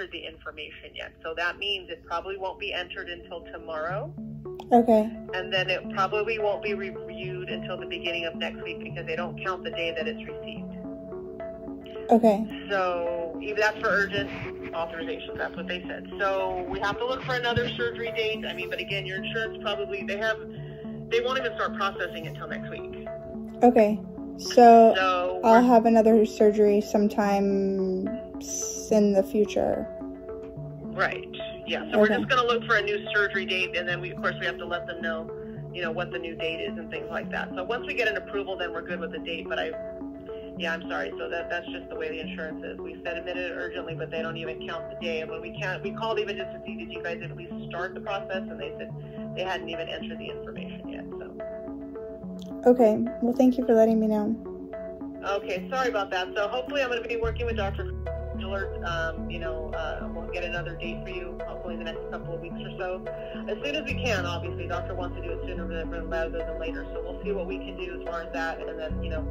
entered the information yet. So that means it probably won't be entered until tomorrow. Okay. And then it probably won't be reviewed until the beginning of next week because they don't count the day that it's received. Okay. So even that's for urgent authorizations. That's what they said. So we have to look for another surgery date. I mean, but again, your insurance probably they have they won't even start processing until next week. Okay. So, So I'll have another surgery sometime in the future. Right, yeah. So we're just gonna look for a new surgery date, and then we of course we have to let them know, you know, what the new date is and things like that. So once we get an approval, then we're good with the date. But I, yeah, I'm sorry. So that that's just the way the insurance is. We said admitted it urgently, but they don't even count the day. And when we can't, we called even just to see did you guys at least start the process, and they said they hadn't even entered the information yet. So. Okay. Well, thank you for letting me know. Okay, sorry about that. So hopefully I'm going to be working with Dr. Gillard. Um, you know, uh, we'll get another date for you hopefully in the next couple of weeks or so. As soon as we can, obviously. Doctor wants to do it sooner rather than later. So we'll see what we can do as far as that and then, you know,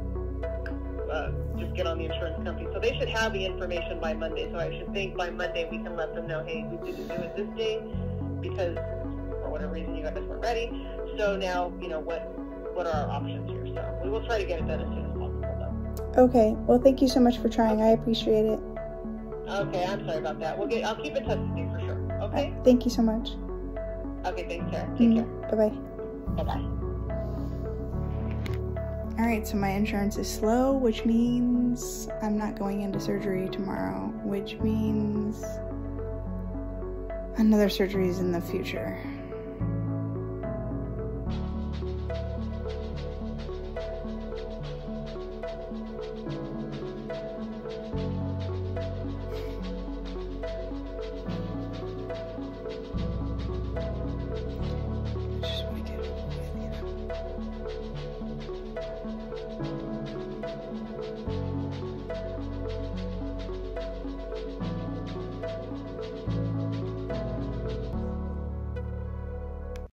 uh, just get on the insurance company. So they should have the information by Monday. So I should think by Monday we can let them know, hey, we didn't do it this day because for whatever reason you guys weren't ready. So now, you know, what, what are our options here? So we will try to get it done as soon as possible though. Okay. Well, thank you so much for trying. I appreciate it. Okay, I'm sorry about that. We'll get. I'll keep in touch with you for sure. Okay. Thank you so much. Okay. Thanks, Sarah. Take mm-hmm. care. Bye bye. Bye bye. All right, so my insurance is slow, which means I'm not going into surgery tomorrow, which means another surgery is in the future. Thank you.